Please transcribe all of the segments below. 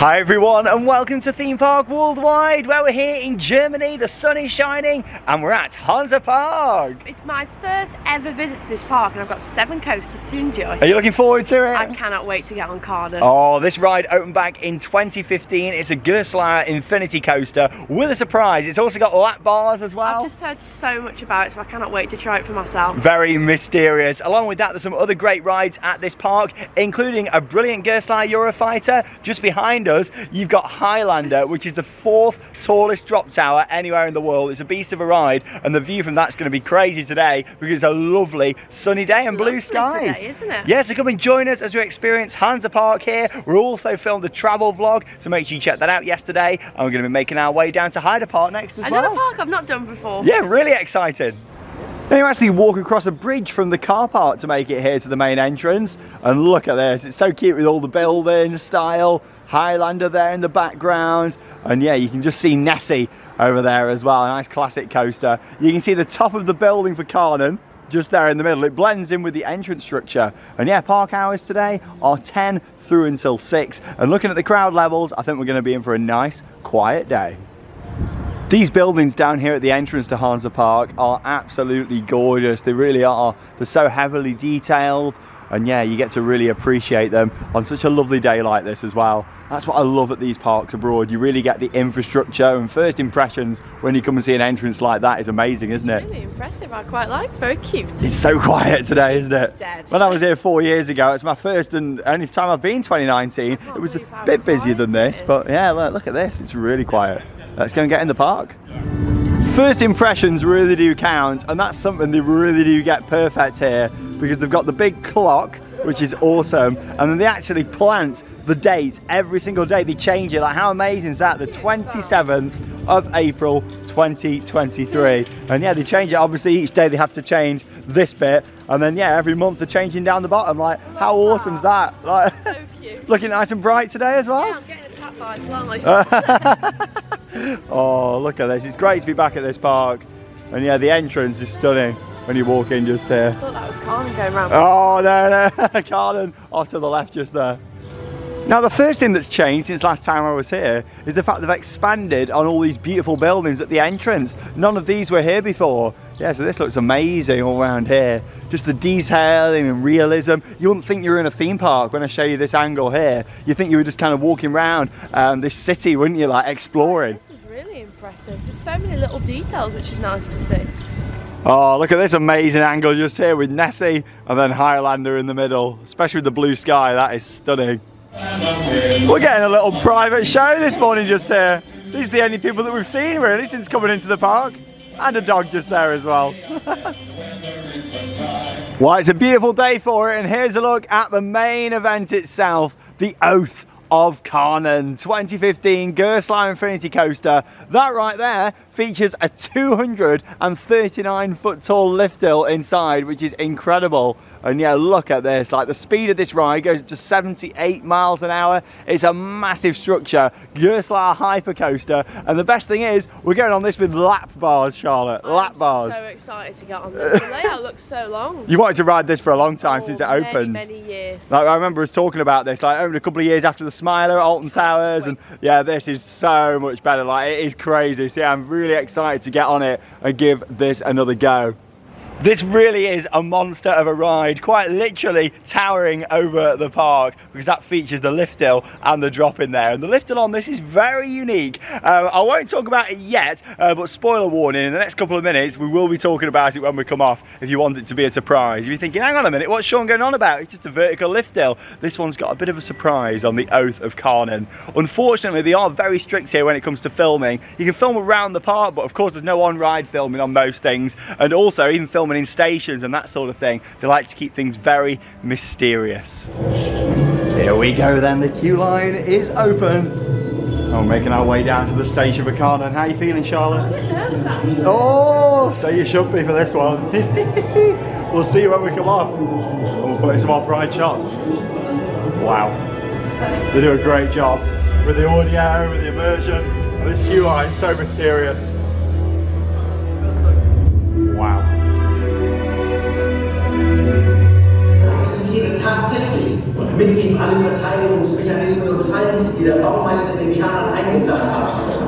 Hi everyone and welcome to Theme Park Worldwide where we're here in Germany, the sun is shining and we're at Hansa Park. It's my first ever visit to this park and I've got seven coasters to enjoy. Are you looking forward to it? I cannot wait to get on Kärnan. Oh, this ride opened back in 2015. It's a Gerstlauer Infinity Coaster with a surprise. It's also got lap bars as well. I've just heard so much about it so I cannot wait to try it for myself. Very mysterious. Along with that, there's some other great rides at this park, including a brilliant Gerstlauer Eurofighter just behind us, you've got Highlander, which is the fourth tallest drop tower anywhere in the world. It's a beast of a ride, and the view from that's going to be crazy today because it's a lovely sunny day and blue skies. Today, isn't it? Yeah, so come and join us as we experience Hansa Park here. We're also filmed a travel vlog, so make sure you check that out yesterday. And we're going to be making our way down to Heide Park next as Another well. park I've not done before. Yeah, really excited. Now you actually walk across a bridge from the car park to make it here to the main entrance. And look at this, it's so cute with all the building style, Highlander there in the background. And yeah, you can just see Nessie over there as well, a nice classic coaster. You can see the top of the building for Kärnan, just there in the middle. It blends in with the entrance structure. And yeah, park hours today are 10 through until 6. And looking at the crowd levels, I think we're gonna be in for a nice, quiet day. These buildings down here at the entrance to Hansa Park are absolutely gorgeous. They really are. They're so heavily detailed and yeah, you get to really appreciate them on such a lovely day like this as well. That's what I love at these parks abroad. You really get the infrastructure and first impressions when you come and see an entrance like that is amazing, isn't it? Really impressive. I quite like. It's very cute. It's so quiet today, isn't it? Dead. When I was here four years ago, it's my first and only time I've been 2019. It was a bit busier than this, but yeah, look, look at this. It's really quiet. Let's go and get in the park. First impressions really do count, and that's something they really do get perfect here because they've got the big clock, which is awesome, and then they actually plant the date every single day. They change it. Like, how amazing is that? The 27th of April 2023. And yeah, they change it. Obviously, each day they have to change this bit, and then yeah, every month they're changing down the bottom. Like, how awesome is that? Like, So cute. looking nice and bright today as well. Yeah, I'm getting attacked by flies. oh, look at this. It's great to be back at this park. And yeah, the entrance is stunning when you walk in just here. I thought that was going round. Oh, no, no, Kärnan. Off to the left just there. Now, the first thing that's changed since last time I was here is the fact they've expanded on all these beautiful buildings at the entrance. None of these were here before. Yeah, so this looks amazing all around here. Just the detailing and realism. You wouldn't think you were in a theme park when I show you this angle here. You think you were just kind of walking around um, this city, wouldn't you, like exploring. This is really impressive. Just so many little details, which is nice to see. Oh, look at this amazing angle just here with Nessie and then Highlander in the middle, especially with the blue sky. That is stunning. We're getting a little private show this morning just here. These are the only people that we've seen really since coming into the park. And a dog just there as well. well, it's a beautiful day for it and here's a look at the main event itself, the Oath of Kärnan 2015 Gerstlauer Infinity Coaster. That right there features a 239 foot tall lift hill inside, which is incredible. And yeah, look at this, like the speed of this ride goes up to 78 miles an hour. It's a massive structure, Gerstlauer Hyper Coaster. And the best thing is, we're going on this with lap bars, Charlotte, lap I'm bars. so excited to get on this. The layout looks so long. You wanted to ride this for a long time Oh, since it many, opened. Many years. Like I remember us talking about this, like only a couple of years after the Smiler at Alton oh, Towers, and yeah, this is so much better. Like it is crazy. So yeah, I'm really excited to get on it and give this another go. This really is a monster of a ride, quite literally towering over the park because that features the lift hill and the drop in there. And the lift hill on this is very unique. Um, I won't talk about it yet, uh, but spoiler warning, in the next couple of minutes, we will be talking about it when we come off if you want it to be a surprise. If you're thinking, hang on a minute, what's Sean going on about? It's just a vertical lift hill. This one's got a bit of a surprise on the Oath of Kärnan. Unfortunately, they are very strict here when it comes to filming. You can film around the park, but of course there's no on-ride filming on most things. And also, even filming in stations and that sort of thing, they like to keep things very mysterious. Here we go then, the queue line is open. Oh, and we're making our way down to the station for Kärnan. How are you feeling, Charlotte? Oh, so you should be for this one. we'll see you when we come off. And we'll put in some off-ride shots. Wow. They do a great job with the audio, with the immersion. And this queue line so mysterious. Wow. Existieren tatsächlich mit ihm alle Verteidigungsmechanismen und Fallen, die der Baumeister in den Kernen eingeplant hat.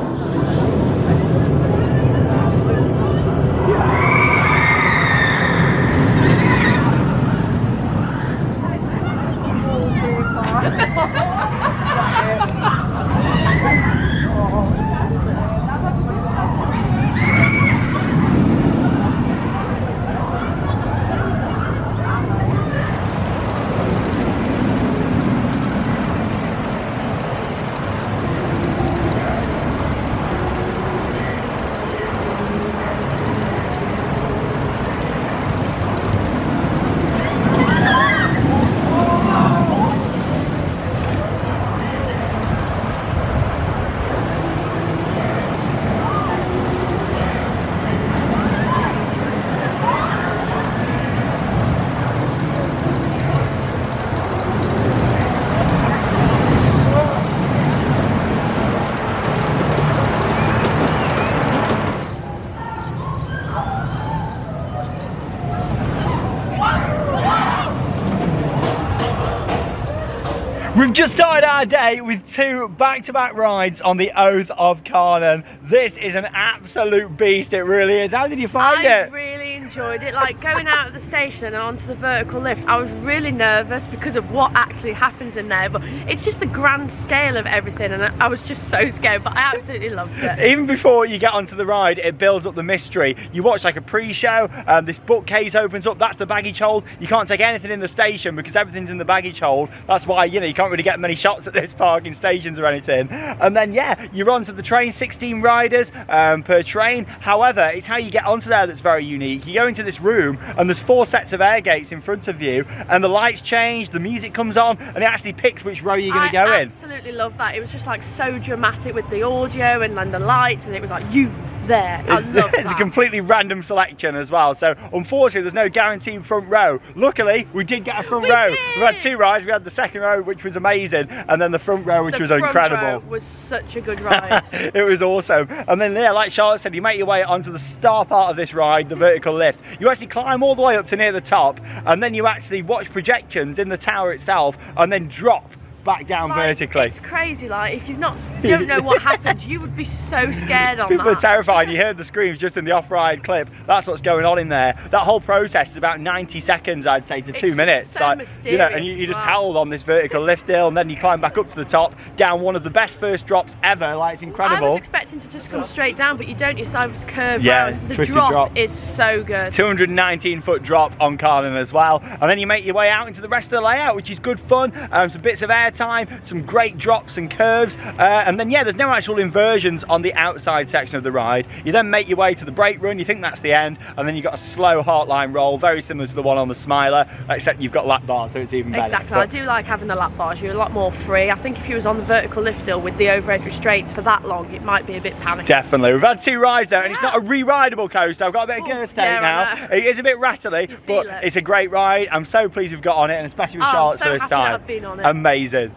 We've just started our day with two back-to-back rides on the Oath of Kärnan. This is an absolute beast, it really is. How did you find I it? I really enjoyed it. Like going out of the station and onto the vertical lift, I was really nervous because of what actually happens in there. But it's just the grand scale of everything, and I was just so scared. But I absolutely loved it. Even before you get onto the ride, it builds up the mystery. You watch like a pre-show, um, this bookcase opens up, that's the baggage hold. You can't take anything in the station because everything's in the baggage hold. That's why, you know, you can't really get many shots at this park in stations or anything. And then, yeah, you're onto the train, 16 riders um, per train. However, it's how you get onto there that's very unique. You go into this room and there's four sets of air gates in front of you and the lights change, the music comes on and it actually picks which row you're going to go in. absolutely love that. It was just like so dramatic with the audio and then the lights, and it was like you there. It's, love it's a completely random selection as well. So unfortunately, there's no guaranteed front row. Luckily, we did get a front We row. did. We had two rides. We had the second row, which was amazing, and then the front row, which the was front incredible. row was such a good ride. it was awesome. And then, yeah, like Charlotte said, you make your way onto the star part of this ride, the vertical lift. You actually climb all the way up to near the top, and then you actually watch projections in the tower itself, and then drop back down Like, vertically. It's crazy. Like if you've not don't know what happened, you would be so scared on People that. are terrified. You heard the screams just in the off-ride clip. That's what's going on in there. That whole process is about 90 seconds, I'd say, to It's two minutes. so you know, and you, you just well. held on this vertical lift hill, and then you climb back up to the top, down one of the best first drops ever. Like it's incredible. I was expecting to just come straight down, but you don't. You sort of curve Yeah, round. The drop, drop. is so good. 219 foot drop on Kärnan as well. And then you make your way out into the rest of the layout, which is good fun. Um, some bits of airtime, some great drops and curves. Uh, and then, yeah, there's no actual inversions on the outside section of the ride. You then make your way to the brake run, you think that's the end, and then you've got a slow heartline roll, very similar to the one on the Smiler, except you've got lap bars, so it's even better. Exactly. I do like having the lap bars. You're a lot more free. I think if you was on the vertical lift hill with the overhead restraints for that long, it might be a bit panicky. Definitely. We've had two rides there, and it's not a re-rideable coaster. I've got a bit of gear state yeah, now. It is a bit rattly, but it. it's a great ride. I'm so pleased we've got on it, and especially with Oh, so first time. On it.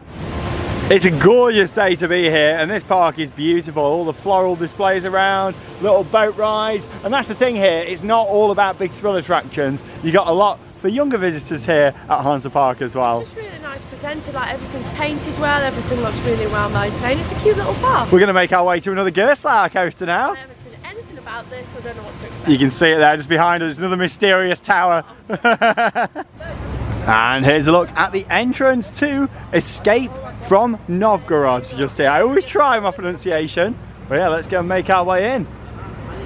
It's a gorgeous day to be here, and this park is beautiful. All the floral displays around, little boat rides, and that's the thing here. It's not all about big thrill attractions. You got a lot for younger visitors here at Hansa Park as well. It's just really nice presented. Like everything's painted well. Everything looks really well maintained. It's a cute little park. We're going to make our way to another Gerstlauer coaster now. I haven't seen anything about this. I don't know what to expect. You can see it there just behind us, another mysterious tower. and here's a look at the entrance to Escape from Novgorod just here. I always try my pronunciation, but yeah, let's go and make our way in.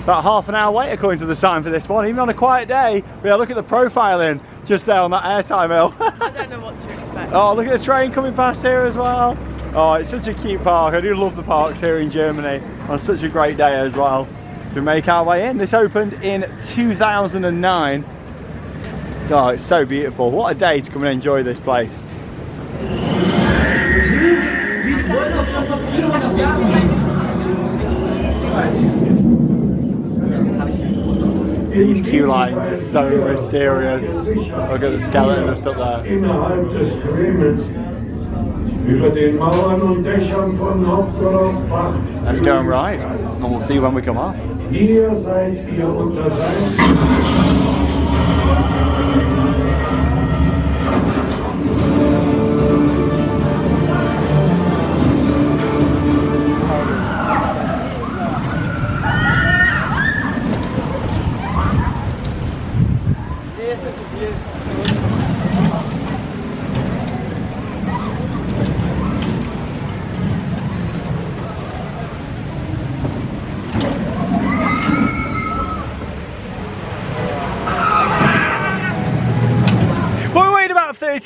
About half an hour wait according to the sign for this one, even on a quiet day. But yeah, look at the profiling just there on that airtime hill. I don't know what to expect. Oh, look at the train coming past here as well. Oh, it's such a cute park. I do love the parks here in Germany on such a great day as well. To make our way in. This opened in 2009. Oh, it's so beautiful. What a day to come and enjoy this place. These queue lines are so mysterious. Look at the skeleton just up there. innerhalb des Kremls. Über den Mauern und Dächern von Novgorod wacht. Let's go and ride, and we'll see when we come off.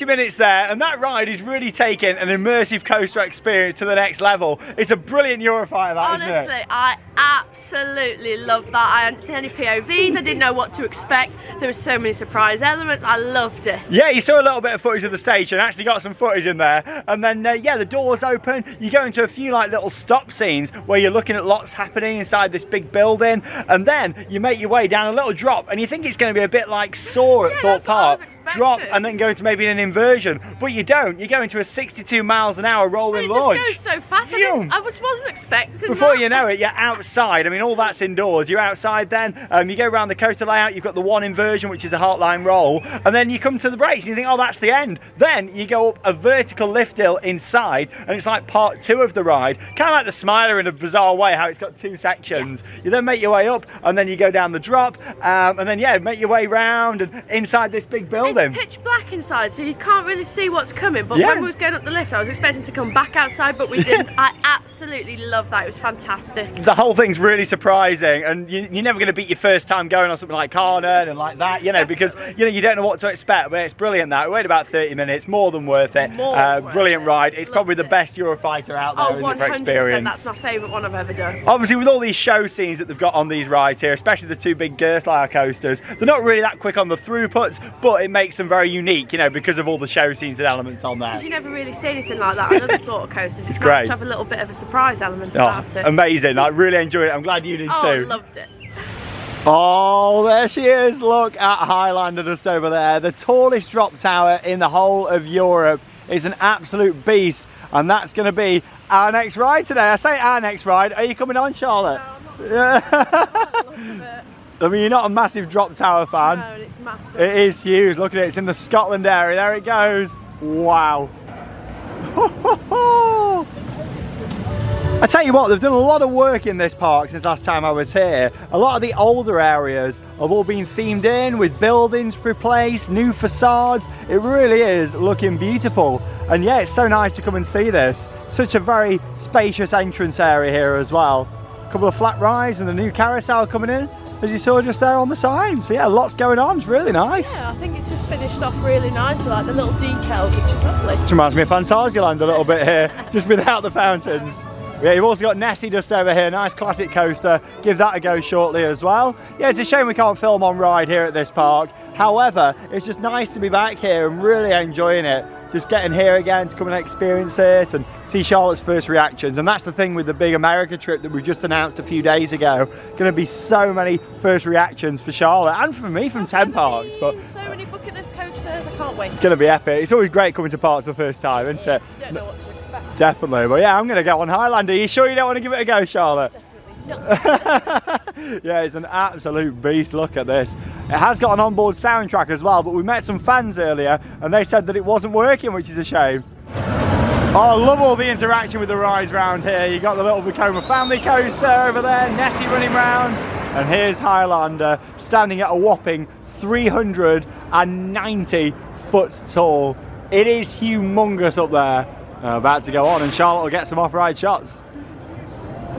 30 minutes there, and that ride is really taking an immersive coaster experience to the next level. It's a brilliant Eurofighter, that, isn't it? Honestly, I absolutely love that. I hadn't seen any POVs, I didn't know what to expect. There were so many surprise elements, I loved it. Yeah, you saw a little bit of footage of the station, actually got some footage in there. And then, uh, yeah, the doors open, you go into a few like little stop scenes where you're looking at lots happening inside this big building. And then you make your way down a little drop and you think it's going to be a bit like Saw at Yeah, Thorpe that's what I was Park. Drop and then go into maybe an inversion. But you don't, you go into a 62 miles an hour rolling It launch. just goes so fast. I. I was, wasn't expecting Before that. you know it, you're outside. I mean, all that's indoors. You're outside then. Um, you go around the coaster layout, you've got the one inversion, which is a heartline roll, and then you come to the brakes and you think, oh, that's the end. Then you go up a vertical lift hill inside, and it's like part two of the ride. Kind of like the Smiler in a bizarre way, how it's got two sections. You then make your way up, and then you go down the drop, um, and then, yeah, make your way round and inside this big building. It's pitch black inside, so you can't really see what's coming. But Yeah. when we was going up the lift, I was expecting to come back outside, but we didn't. I absolutely love that. It was fantastic. the whole thing's really surprising and you, you're never going to beat your first time going on something like Kärnan and like that you know because you know you don't know what to expect but it's brilliant that we waited about 30 minutes more than worth it More uh, worth brilliant it. ride it's probably the it. best Eurofighter out there Oh, for 100%. experience That's my favourite one I've ever done. Obviously, with all these show scenes that they've got on these rides here, especially the two big Gerstlauer coasters, they're not really that quick on the throughputs, but it makes them very unique, you know, because of all the show scenes and elements on there. Because you never really see anything like that on other sort of coasters. It's, great. nice to have a little bit of a surprise element Oh, about it. amazing! I really enjoyed it. I'm glad you did oh, too. loved it. Oh, there she is. Look at Highlander just over there. The tallest drop tower in the whole of Europe. It's an absolute beast. And that's going to be our next ride today. I say our next ride. Are you coming on, Charlotte? Yeah. I mean, you're not a massive drop tower fan. No, it's massive. It is huge. Look at it. It's in the Scotland area. There it goes. Wow. I tell you what, they've done a lot of work in this park since last time I was here. A lot of the older areas have all been themed in with buildings replaced, new facades. It really is looking beautiful. And yeah, it's so nice to come and see this. Such a very spacious entrance area here as well. A couple of flat rides and the new carousel coming in, as you saw just there on the sign. So yeah, lots going on. It's really nice. Yeah, I think it's just finished off really nicely, like the little details, which is lovely. Which reminds me of Phantasialand a little bit here, just without the fountains. Yeah, you've also got Nessie just over here, nice classic coaster. Give that a go shortly as well. Yeah, it's a shame we can't film on ride here at this park. However, it's just nice to be back here and really enjoying it. Just getting here again to come and experience it and see Charlotte's first reactions. And that's the thing with the big America trip that we just announced a few days ago. Going to be so many first reactions for Charlotte and for me from 10 parks. But so many bucket list coasters, I can't wait. it's going to be epic. It's always great coming to parks the first time, isn't it? You don't know what to expect. Definitely, but yeah, I'm going to go on Highlander. Are you sure you don't want to give it a go, Charlotte? Definitely. Yeah, it's an absolute beast. Look at this. It has got an onboard soundtrack as well, but we met some fans earlier and they said that it wasn't working, which is a shame. Oh, I love all the interaction with the rides around here. You got the little Vekoma family coaster over there, Nessie running round, and here's Highlander standing at a whopping 390 foot tall. It is humongous up there. Uh, about to go on, and Charlotte will get some off-ride shots.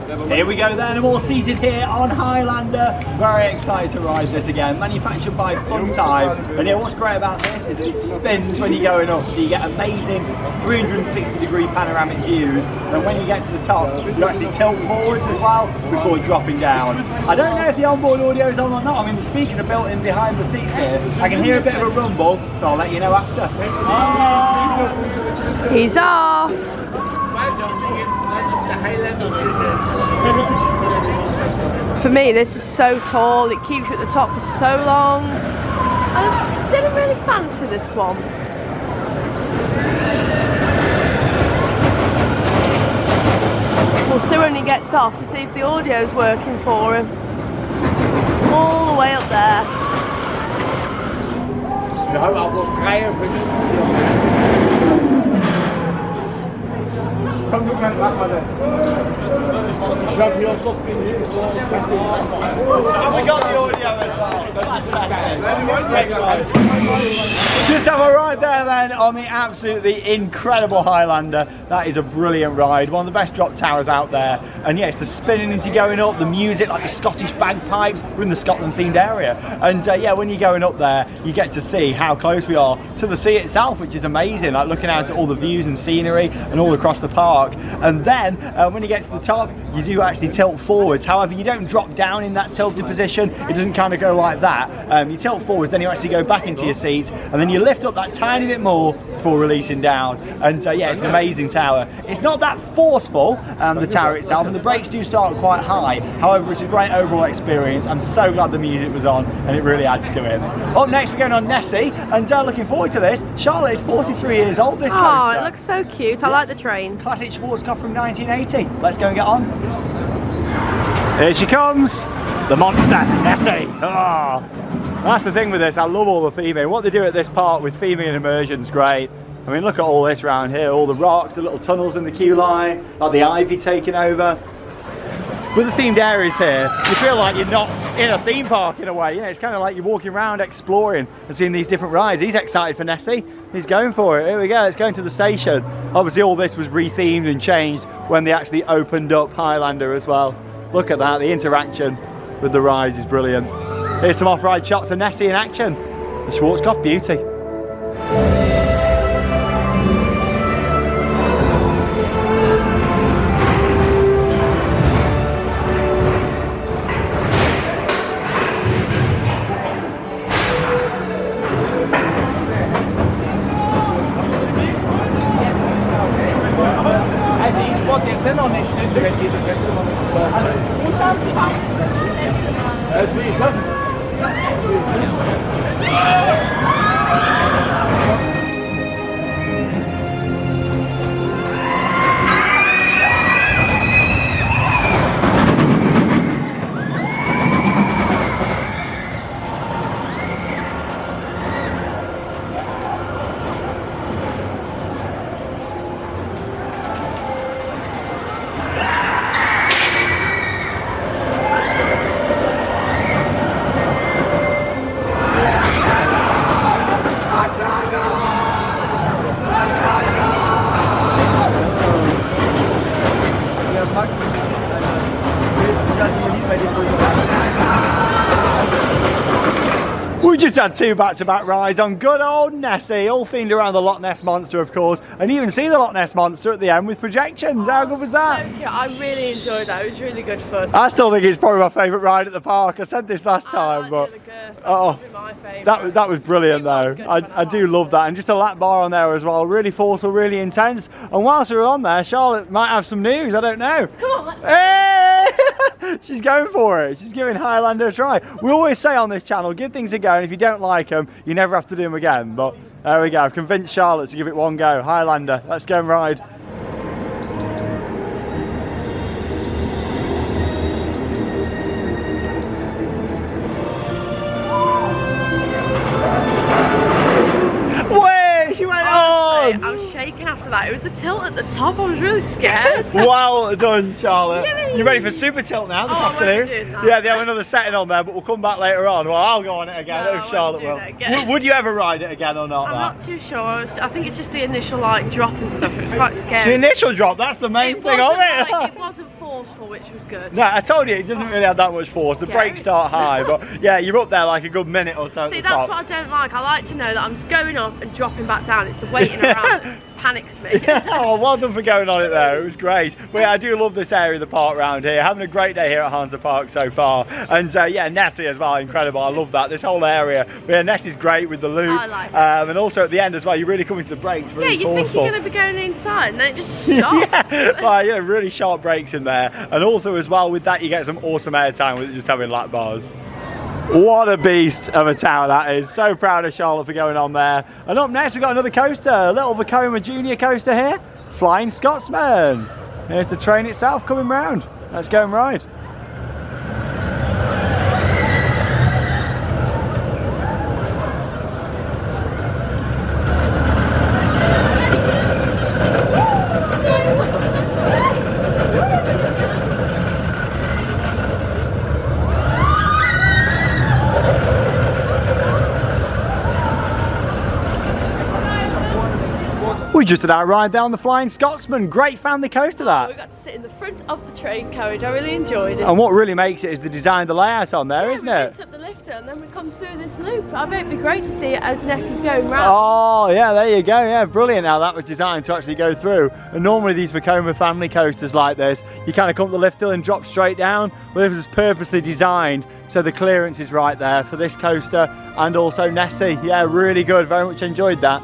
Here we go then, I'm all seated here on Highlander. Very excited to ride this again. Manufactured by Funtime. And yeah, what's great about this is that it spins when you're going up. So you get amazing 360 degree panoramic views. And when you get to the top, you actually tilt forwards as well before dropping down. I don't know if the onboard audio is on or not. I mean, the speakers are built in behind the seats here. I can hear a bit of a rumble, so I'll let you know after. He's off. For me, this is so tall. It keeps you at the top for so long. I just didn't really fancy this one. We'll see when he gets off to see if the audio's working for him. All the way up there. Have we got the audio as well? Just have a ride there then on the absolutely incredible Highlander. That is a brilliant ride, one of the best drop towers out there. And yes, the spinning as you're going up, the music like the Scottish bagpipes, we're in the Scotland themed area. And uh, yeah, when you're going up there, you get to see how close we are to the sea itself, which is amazing. Like looking out at all the views and scenery and all across the park. And then uh, when you get to the top, you do actually tilt forwards. However, you don't drop down in that tilted position. It doesn't kind of go like that. Um, you tilt forwards, then you actually go back into your seat, and then you lift up that tiny bit more before releasing down. And uh, yeah, it's an amazing tower. It's not that forceful, um, the tower itself, and the brakes do start quite high. However, it's a great overall experience. I'm so glad the music was on, and it really adds to it. Up next, we're going on Nessie, and uh, looking forward to this. Charlotte is 43 years old. This Oh, coaster. it looks so cute. I like the trains. Classic Schwarzkopf from 1980. Let's go and get on. Here she comes, the monster, Nessie. Oh. That's the thing with this, I love all the theming. What they do at this park with theming and immersion is great. I mean, look at all this around here, all the rocks, the little tunnels in the queue line, like the ivy taking over. With the themed areas here, you feel like you're not in a theme park in a way. You know, it's kind of like you're walking around exploring and seeing these different rides. He's excited for Nessie. He's going for it. Here we go. It's going to the station. Obviously, all this was rethemed and changed when they actually opened up Highlander as well. Look at that. The interaction with the rides is brilliant. Here's some off-ride shots of Nessie in action. The Schwarzkopf Beauty. Yeah. Had two back-to-back rides on good old Nessie, all themed around the Loch Ness Monster, of course, and even see the Loch Ness Monster at the end with projections. How good was oh, that? So cute. I really enjoyed that. It was really good fun. I still think it's probably my favourite ride at the park. I said this last time, but the Gurst. That's oh, that that was brilliant was though. I. I do love that, and just a lap bar on there as well. Really forceful, really intense. And whilst we were on there, Charlotte might have some news. I don't know. Come on, let's Hey! She's going for it. She's giving Highlander a try. We always say on this channel, give things a go, and if you don't like them, you never have to do them again. But there we go. I've convinced Charlotte to give it one go. Highlander, let's go and ride. Way, she went oh. on. I was shaking after that. It was the tilt at the top. I was really scared. Well done, Charlotte. Yay. You ready for Super Tilt now this Oh, afternoon? that. Yeah, they have another setting on there, but we'll come back later on. Well, I'll go on it again. No, know Charlotte will. Would, you ever ride it again or not? I'm that? not too sure. I think it's just the initial like drop and stuff. It was quite scary. The initial drop, that's the main it thing of it. like, it wasn't forceful, which was good. no, I told you, it doesn't really have that much force. The brakes start high, but yeah, you're up there like a good minute or so See, that's top. what I don't like. I like to know that I'm just going up and dropping back down. It's the waiting around that panics me. oh, well done for going on it there. It was great. But yeah, I do love this area of the park round here. Having a great day here at Hansa Park so far. And uh, yeah, Nessie as well, incredible. I love that. This whole area. But yeah, Nessie's great with the loop. I like um, and also at the end as well, you're really come into the brakes. yeah, Really you think forceful. you're going to be going inside and then it just stops. yeah, well, yeah, really sharp brakes in there. Uh, and also as well with that you get some awesome airtime with just having lap bars. What a beast of a tower that is. So proud of Charlotte for going on there. And up next we've got another coaster, a little Vekoma Junior coaster here. Flying Scotsman. Here's the train itself coming round. Let's go and ride. Just did our ride there on the Flying Scotsman. Great family coaster oh, that. We got to sit in the front of the train carriage. I really enjoyed it. And what really makes it is the design of the layout on there, yeah, not we it? up the lifter and then we come through this loop. I bet it'd be great to see it as Nessie's going round. Oh, yeah, there you go. Yeah, brilliant. Now that was designed to actually go through. And normally these Vekoma family coasters like this, you kind of come up the lift hill and drop straight down. Well, this was purposely designed so the clearance is right there for this coaster and also Nessie. Yeah, really good. Very much enjoyed that.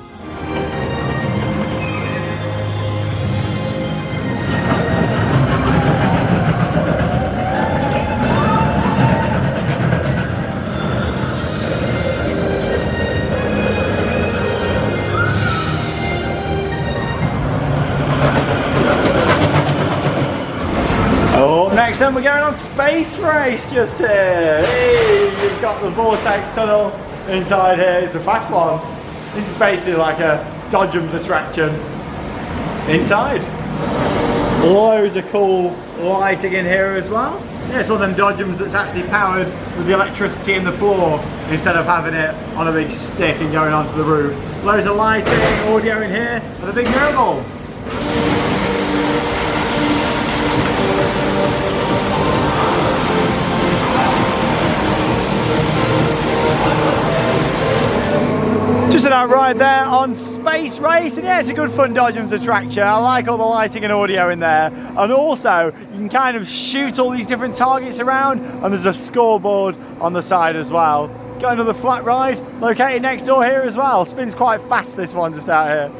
Space Race just here. Hey, you've got the Vortex Tunnel inside here. It's a fast one. This is basically like a Dodgems attraction inside. Loads of cool lighting in here as well. Yeah, it's one of them Dodgems that's actually powered with the electricity in the floor instead of having it on a big stick and going onto the roof. Loads of lighting, audio in here, and a big mirror Just an outride there on Space Race, and yeah, it's a good fun Dodgems attraction. I like all the lighting and audio in there, and also you can kind of shoot all these different targets around, and there's a scoreboard on the side as well. Got another flat ride located next door here as well. Spins quite fast this one just out here.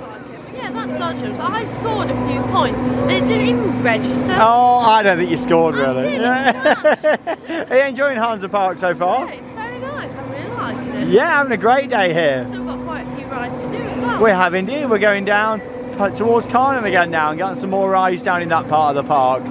Yeah, that Dodgems. I scored a few points and it didn't even register. Oh, I don't think you scored I really. Are you enjoying Hansa Park so far? Yeah, it's very nice. I'm really liking it. Yeah, having a great day here. Still got quite a to do as well. We have indeed. We're going down towards Kärnan again now and getting some more rides down in that part of the park.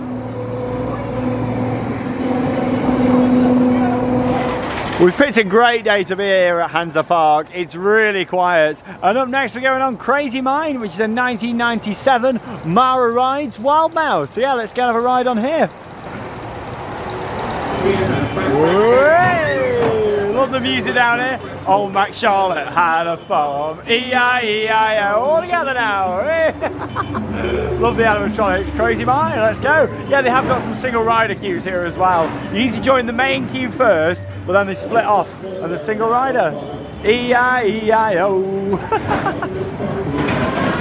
We've picked a great day to be here at Hansa Park. It's really quiet. And up next we're going on Crazy Mine, which is a 1997 Maurer Rides Wild Mouse. So yeah, let's go have a ride on here. Love the music down here. Old Mac Charlotte had a farm. E-I-E-I-O. All together now. Love the animatronics. Crazy Mine. Let's go. Yeah, they have got some single rider queues here as well. You need to join the main queue first, but then they split off and the single rider. E-I-E-I-O.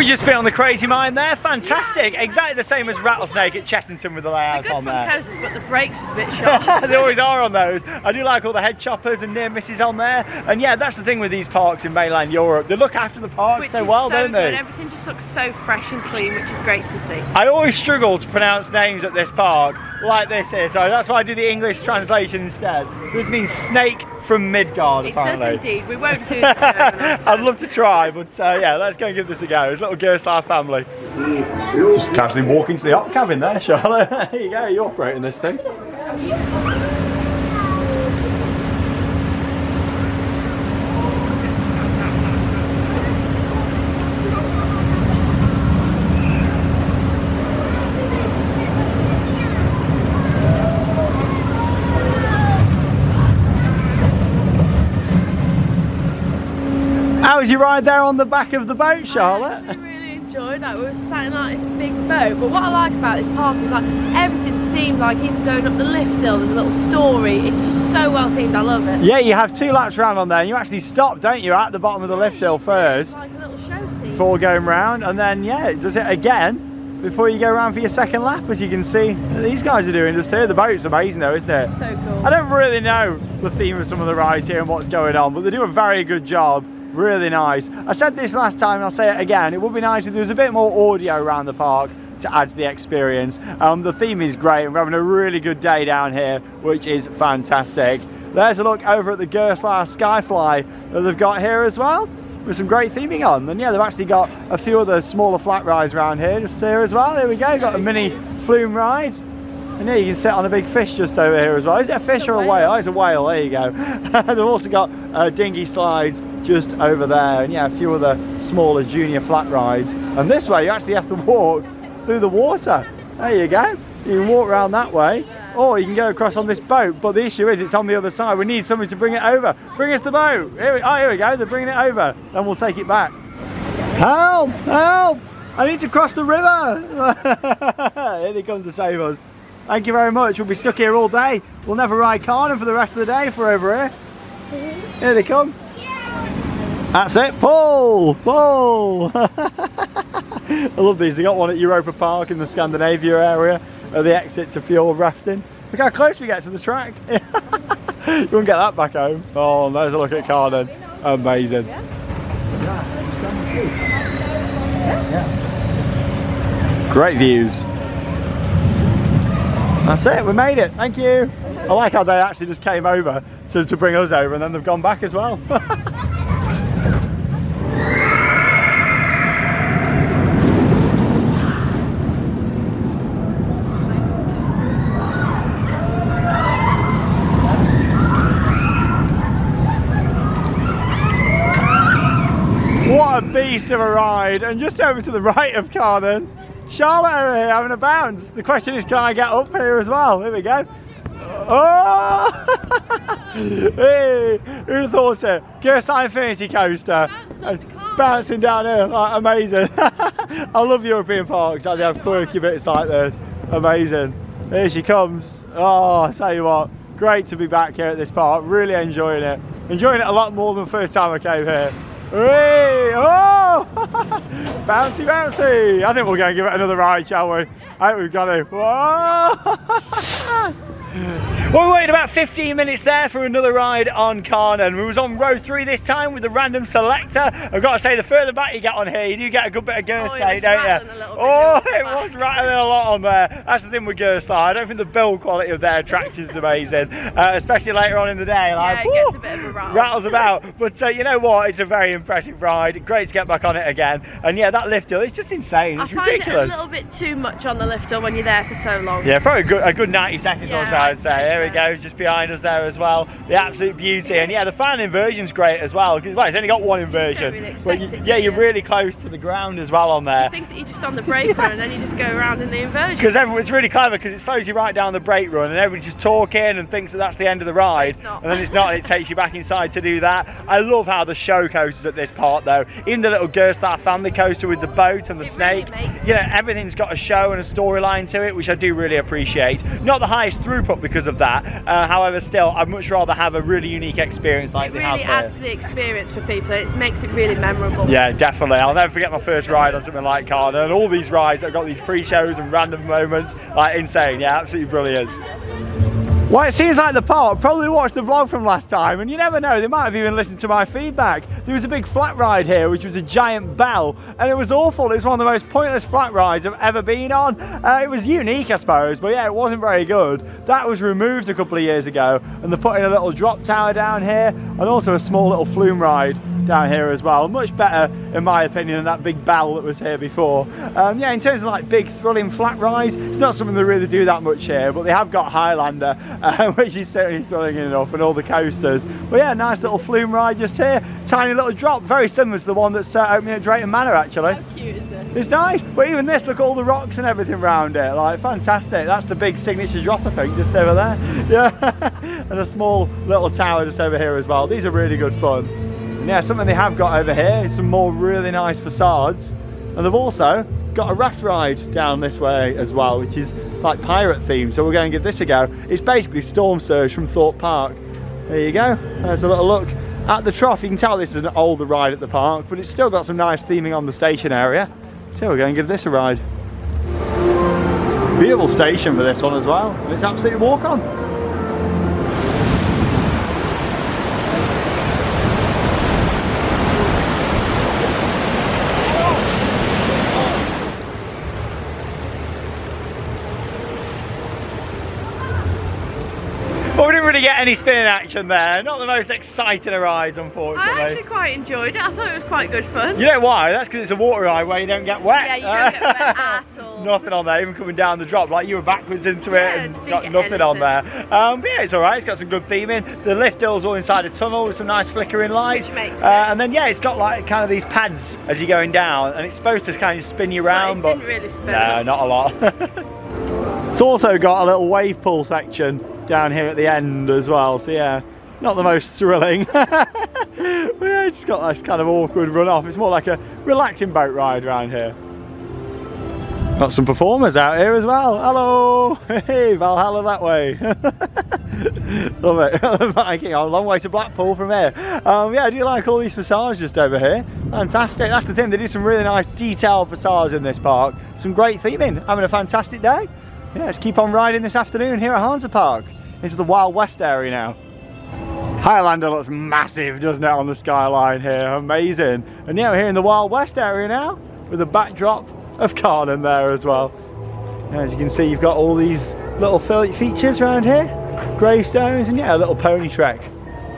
we just been on the Crazy Mine there, fantastic. Exactly the same as Rattlesnake at Chessington with the layouts good on there. coasters, but the brakes a bit sharp. they always are on those. I do like all the head choppers and near misses on there. And yeah, that's the thing with these parks in mainland Europe. They look after the parks which so is well, so don't good. they? Everything just looks so fresh and clean, which is great to see. I always struggle to pronounce names at this park like this here, so that's why I do the English translation instead. This means snake from Midgard, It apparently. does indeed. We won't do that. I'd love to try, but uh, yeah, let's go and give this a go. It's a little Gerstlauer family. Just casually walk into the op cabin there, Charlotte. Here you go, you're operating this thing. Was your ride there on the back of the boat, I Charlotte? actually really enjoyed that. We were sat in like this big boat, but what I like about this park is like everything's themed. Like even going up the lift hill, there's a little story. It's just so well themed. I love it. Yeah, you have two laps round on there. and You actually stop, don't you, at the bottom of the lift hill first like a little show scene. before going round, and then yeah, it does it again before you go around for your second lap, as you can see these guys are doing just here. The boat's amazing though, isn't it? So cool. I don't really know the theme of some of the rides here and what's going on, but they do a very good job. Really nice. I said this last time, and I'll say it again. It would be nice if there was a bit more audio around the park to add to the experience. Um, the theme is great, and we're having a really good day down here, which is fantastic. There's a look over at the Gerstlauer Skyfly that they've got here as well with some great theming on. And yeah, they've actually got a few other smaller flat rides around here, just here as well. Here we go, got a mini flume ride. And yeah, you can sit on a big fish just over here as well. Is it a fish or a whale? Oh, it's a whale, there you go. They've also got uh, dinghy slides just over there. And yeah, a few other smaller junior flat rides. And this way, you actually have to walk through the water. There you go. You can walk around that way or you can go across on this boat but the issue is it's on the other side we need somebody to bring it over bring us the boat here we, oh here we go they're bringing it over then we'll take it back help help I need to cross the river here they come to save us thank you very much we'll be stuck here all day we'll never ride Kärnan for the rest of the day for over here here they come that's it, Paul! pull. I love these. They got one at Europa Park in the Scandinavia area at the exit to fjord rafting. Look how close we get to the track. you won't get that back home. Oh, there's a look at Kärnan. Amazing. Great views. That's it, we made it. Thank you. I like how they actually just came over to, to bring us over and then they've gone back as well. What a beast of a ride. And just over to the right of Kärnan, Charlotte over here having a bounce. The question is, can I get up here as well? Here we go. Oh! hey, who'd have thought it? Gerstlauer Infinity Coaster. Bouncing down here, like, amazing. I love European parks, they have quirky bits like this. Amazing. Here she comes. Oh, I tell you what, great to be back here at this park. Really enjoying it. Enjoying it a lot more than the first time I came here. Hey! Oh! bouncy, bouncy! I think we'll go and give it another ride, shall we? I think we've got to. Whoa! Well, we waited about 15 minutes there for another ride on Kärnan. We was on row three this time with the random selector. I've got to say, the further back you get on here, you do get a good bit of Gerstlauer, oh, don't you? Oh, it was rattling a lot on there. That's the thing with Gerstlauer. I don't think the build quality of their attractions is amazing, uh, especially later on in the day. Like, yeah, it gets a bit of a rattle. Rattles about. But uh, you know what? It's a very impressive ride. Great to get back on it again. And yeah, that lift hill, it's just insane. It's I find ridiculous. it a little bit too much on the lift hill when you're there for so long. Yeah, probably a good, a good 90 seconds Yeah, or so, I'd say. There we so. go, just behind us there as well. The absolute beauty. And yeah, the fan inversion's great as well. 'cause, well, it's only got one inversion. really but you, it, yeah, you're you? really close to the ground as well on there. I think that you're just on the brake run and then you just go around in the inversion. Because it's really clever because it slows you right down the brake run and everybody's just talking and thinks that that's the end of the ride. And then it's not and it takes you back inside to do that. I love how the show coasters at this part though. Even the little Gerstlauer family coaster with the boat and the It snake. makes you know, everything's got a show and a storyline to it, which I do really appreciate. Not the highest throughput because of that. Uh, however, still, I'd much rather have a really unique experience like it they really have adds to the experience for people. It makes it really memorable. Yeah, definitely. I'll never forget my first ride on something like Kärnan. And all these rides I've got these pre-shows and random moments, like insane. Yeah, absolutely brilliant. Well, it seems like the park probably watched the vlog from last time, and you never know, they might have even listened to my feedback. There was a big flat ride here, which was a giant bell, and it was awful. It was one of the most pointless flat rides I've ever been on. Uh, it was unique, I suppose, but yeah, it wasn't very good. That was removed a couple of years ago, and they're putting a little drop tower down here, and also a small little flume ride down here as well. Much better, in my opinion, than that big bell that was here before. Um, yeah, in terms of like big thrilling flat rides, it's not something they really do that much here, but they have got Highlander, uh, which is certainly thrilling enough, and all the coasters. But yeah, nice little flume ride just here. Tiny little drop, very similar to the one that's uh, opening at Drayton Manor actually. How cute is this? It's nice, but even this, look at all the rocks and everything around it. Like, fantastic. That's the big signature drop, I think, just over there. Yeah, and a small little tower just over here as well. These are really good fun. Yeah, something they have got over here is some more really nice facades. And they've also got a raft ride down this way as well, which is like pirate themed. So we're going to give this a go. It's basically Storm Surge from Thorpe Park. There you go. There's a little look at the trough. You can tell this is an older ride at the park, but it's still got some nice theming on the station area. So we're going to give this a ride. Beautiful station for this one as well. It's absolutely walk on. Well, we didn't really get any spinning action there. Not the most exciting of rides, unfortunately. I actually quite enjoyed it. I thought it was quite good fun. You know why? That's because it's a water ride where you don't get wet. Yeah, you don't get wet at all. nothing on there, even coming down the drop. Like you were backwards into it and got nothing on there. Um, but yeah, it's alright. It's got some good theming. The lift hill's all inside a tunnel with some nice flickering lights. Which makes uh, and then yeah, it's got like kind of these pads as you're going down, and it's supposed to kind of spin you But around. it But, didn't really spin no, us. not a lot. it's also got a little wave pool section down here at the end as well. So yeah, not the most thrilling. yeah, it's got this kind of awkward run off. It's more like a relaxing boat ride around here. Got some performers out here as well. Hello! Hey, Valhalla that way. Love it. Viking, a long way to Blackpool from here. Um, yeah, I do like all these facades just over here. Fantastic. That's the thing, they do some really nice detailed facades in this park. Some great theming. Having a fantastic day. Yeah, let's keep on riding this afternoon here at Hansa Park. Into the Wild West area now. Highlander looks massive, doesn't it, on the skyline here? Amazing. And yeah, we're here in the Wild West area now, with a backdrop of Kärnan there as well. As you can see, you've got all these little fe- features around here, greystones, and yeah, a little pony trek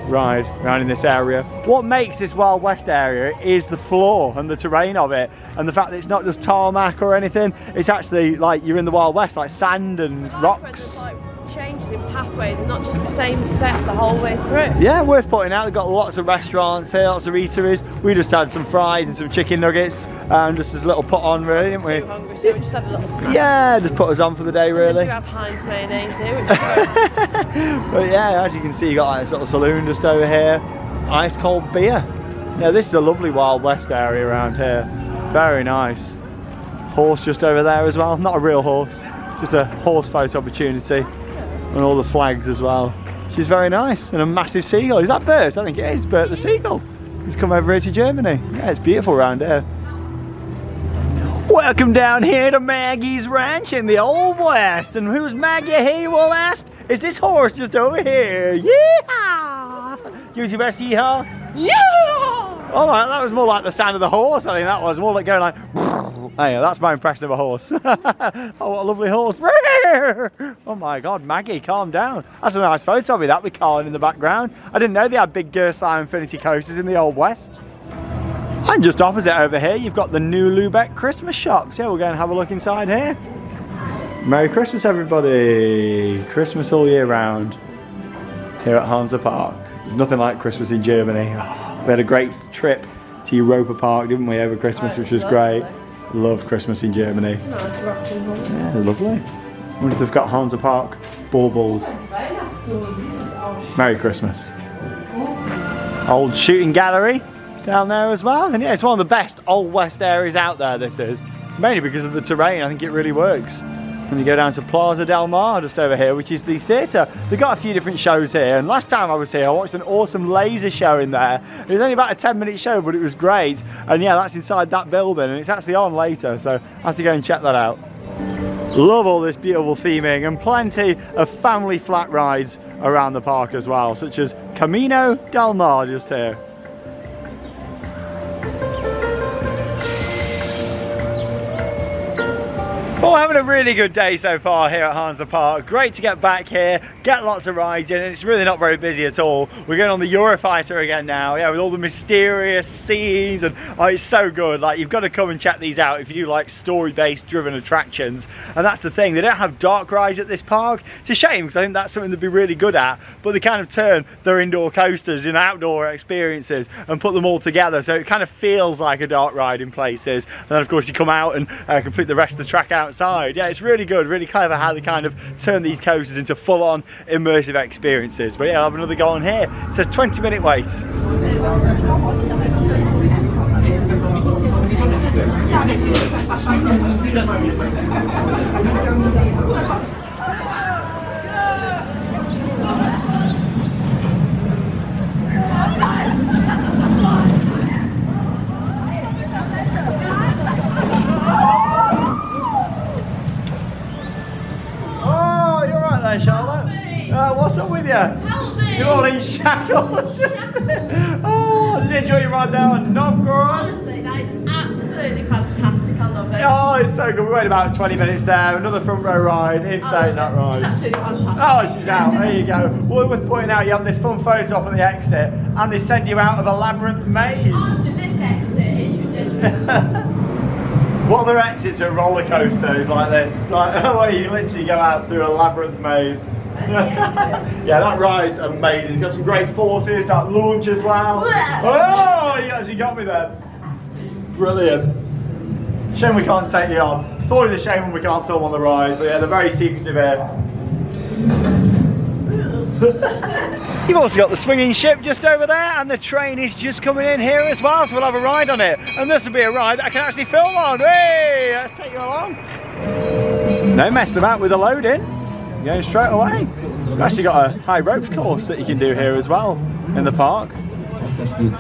ride around in this area. What makes this Wild West area is the floor and the terrain of it, and the fact that it's not just tarmac or anything. It's actually like you're in the Wild West, like sand and rocks. like changes in pathways and not just the same set the whole way through. Yeah, worth putting out. They've got lots of restaurants here, lots of eateries. We just had some fries and some chicken nuggets, um, just as a little put on, really, didn't we? Too hungry, so we just had a little snack. Yeah, just put us on for the day, They really. do have Heinz mayonnaise here, which is but yeah, as you can see, you got like this little saloon just over here, ice cold beer. Yeah, this is a lovely Wild West area around here. Very nice. Horse just over there as well. Not a real horse, just a horse photo opportunity, and all the flags as well. She's very nice, and a massive seagull. Is that Bert? I think it is Bert the seagull. He's come over here to Germany. Yeah, it's beautiful around here. Welcome down here to Maggie's Ranch in the Old West. And who's Maggie, he will ask? Is this horse just over here? Yeah! Give us your best yeehaw. yeah! All right, that was more like the sound of the horse. I think that was more like going like. Oh yeah, that's my impression of a horse. oh, what a lovely horse! oh my God, Maggie, calm down. That's a nice photo of you. That with Colin in the background. I didn't know they had big Gerstlauer Infinity coasters in the Old West. And just opposite over here, you've got the new Lubeck Christmas shops. Yeah, we'll go and have a look inside here. Merry Christmas, everybody! Christmas all year round here at Hansa Park. There's nothing like Christmas in Germany. we had a great trip to Europa Park, didn't we, over Christmas, which was great. Love Christmas in Germany. Yeah, lovely. I wonder if they've got Hansa Park baubles. Merry Christmas. Old shooting gallery down there as well. And yeah, it's one of the best Old West areas out there, this is. Mainly because of the terrain, I think it really works. And you go down to Plaza Del Mar just over here, which is the theatre. They've got a few different shows here. And last time I was here, I watched an awesome laser show in there. It was only about a 10 minute show, but it was great. And yeah, that's inside that building and it's actually on later. So I have to go and check that out. Love all this beautiful theming and plenty of family flat rides around the park as well, such as Camino Del Mar just here. Well, having a really good day so far here at Hansa Park. Great to get back here, get lots of rides in, and it's really not very busy at all. We're going on the Eurofighter again now, yeah, with all the mysterious scenes, and oh, it's so good. Like, you've got to come and check these out if you do like story-based driven attractions. And that's the thing, they don't have dark rides at this park. It's a shame because I think that's something they'd be really good at, but they kind of turn their indoor coasters into outdoor experiences and put them all together, so it kind of feels like a dark ride in places. And then, of course, you come out and uh, complete the rest of the track outside. Yeah, it's really good, really clever how they kind of turn these coasters into full-on immersive experiences. But yeah, I'll have another go on here. It says 20 minute wait. you? Uh, Help me! You're all in shackles. oh, did you enjoy your ride there on Novgorod? Honestly, that is absolutely fantastic. I love it. Oh, it's so good. We waited about 20 minutes there. Another front row ride. Oh, Insane that ride. absolutely fantastic. Oh, she's out. There you go. Well, worth pointing out, you have this fun photo op at the exit, and they send you out of a labyrinth maze. Oh, Honestly, this exit is ridiculous. What other exits are roller coasters like this? Like, where you literally go out through a labyrinth maze. yeah, that ride's amazing. It's got some great forces, that launch as well. Oh, you actually got me there. Brilliant. Shame we can't take you on. It's always a shame when we can't film on the rides, but yeah, they're very secretive here. You've also got the swinging ship just over there, and the train is just coming in here as well, so we'll have a ride on it. And this will be a ride that I can actually film on. Hey, let's take you along. No messing about with the loading. Going straight away. We've actually got a high ropes course that you can do here as well in the park.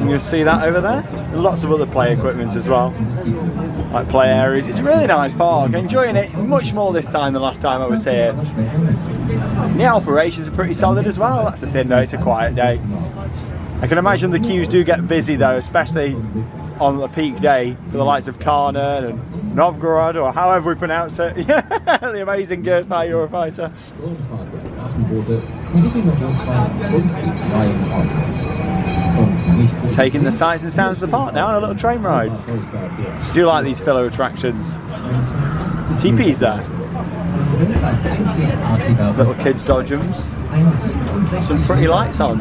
You'll see that over there. And Lots of other play equipment as well, like play areas. It's a really nice park. Enjoying it much more this time than last time I was here. And the operations are pretty solid as well. That's the thing though, it's a quiet day. I can imagine the queues do get busy though, especially on a peak day for the likes of Kärnan and Novgorod or however we pronounce it. the amazing Gerstlauer Eurofighter. Taking the sights and sounds of the park now on a little train ride. I do like these filler attractions. TP's there. Little kids dodgems. Some pretty lights on.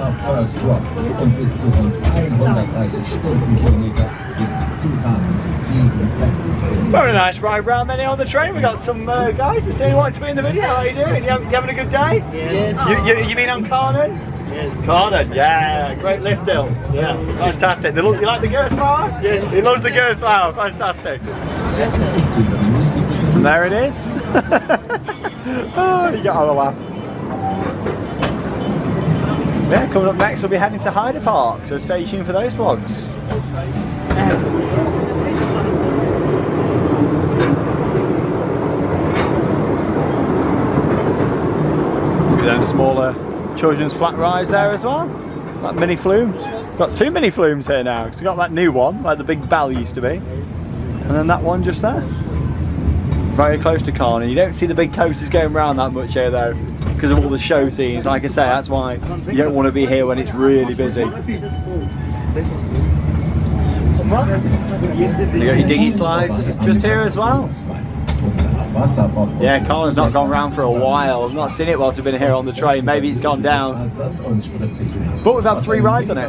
Very nice ride round then on the train. We got some uh, guys just doing want to be in the video. How are you doing? You, having a good day? Yes. You, you, you been on Kärnan? Yes. Kärnan, yeah, great lift hill. Yeah, fantastic. They look, you like the Gerstlauer? Yes. He loves the Gerstlauer, fantastic. And there it is. oh, you got a laugh. Yeah, coming up next we'll be heading to Heide Park, so stay tuned for those vlogs. Smaller children's flat rides there as well. Like mini flumes. Got two mini flumes here now. So we got that new one, like the big bell used to be. And then that one just there. Very close to Carn. You don't see the big coasters going around that much here though. Because of all the show scenes. Like I say, that's why you don't want to be here when it's really busy. You got your diggy slides just here as well. Yeah, Colin's not gone round for a while. I've not seen it whilst we've been here on the train. Maybe it's gone down. But we've had three rides on it.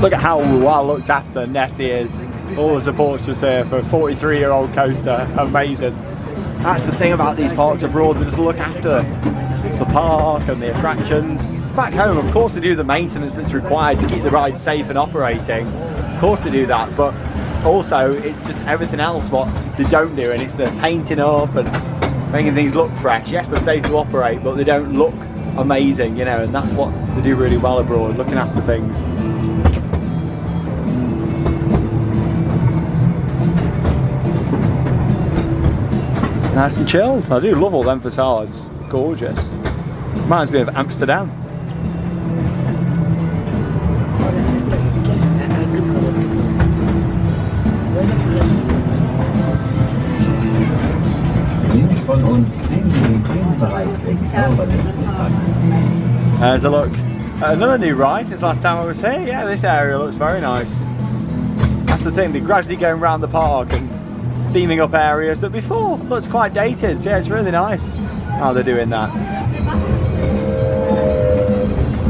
Look at how well looked after Nessie is. All the support's just here for a 43 year old coaster. Amazing. That's the thing about these parks abroad, they just look after the park and the attractions. Back home, of course, they do the maintenance that's required to keep the ride safe and operating. Of course, they do that, but also it's just everything else what they don't do, and it's the painting up and making things look fresh. Yes, they're safe to operate, but they don't look amazing, you know, and that's what they do really well abroad, looking after things. Nice and chilled. I do love all them facades. Gorgeous. Reminds me of Amsterdam. There's a look another new ride since last time I was here. Yeah, this area looks very nice. That's the thing, they're gradually going around the park and theming up areas that before looked quite dated. So yeah, it's really nice how they're doing that.